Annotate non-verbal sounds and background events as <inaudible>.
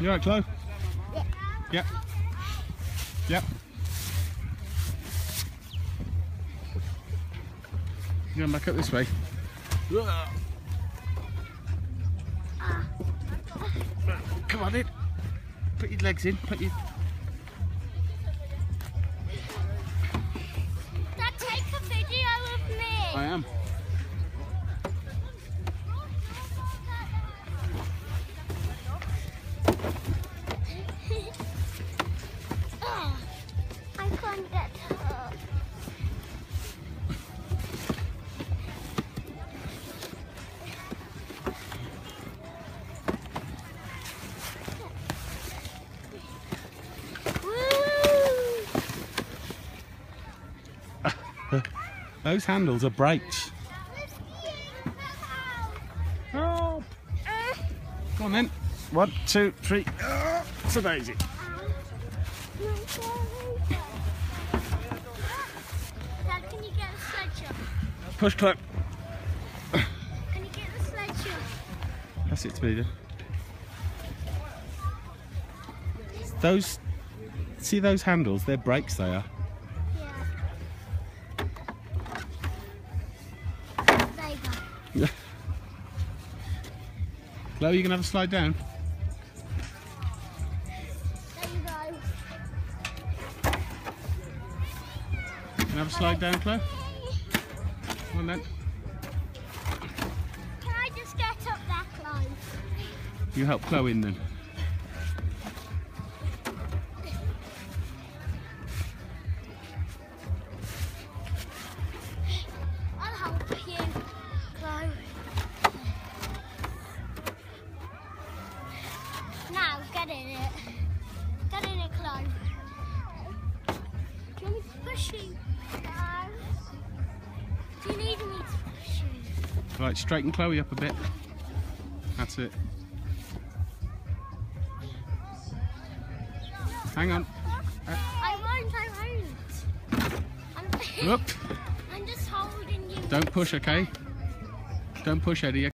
You alright, Chloe? Yeah. Yep. Yep. Going back up this way. Come on in. Put your legs in. Put your. Dad, take a video of me. I am. Those handles are brakes. Oh. Come on then. One, two, three. Oh, it's a daisy. Dad, can you get a sledgehammer? Push clip. Can you get the sledgehammer? That's it, Speeder. Those, see those handles? They're brakes. They are. <laughs> Chloe, you gonna have a slide down? There you go. You can have a slide down, Chloe. Come on then. Can I just get up that climb? You help Chloe in then. Now get in it. Get in it, climb. Do you want me to push you? No. Do you need me to push you? Right, straighten Chloe up a bit. That's it. Hang on. I won't, I won't. I'm, <laughs> I'm just holding you. Don't push, okay? Don't push, Eddie.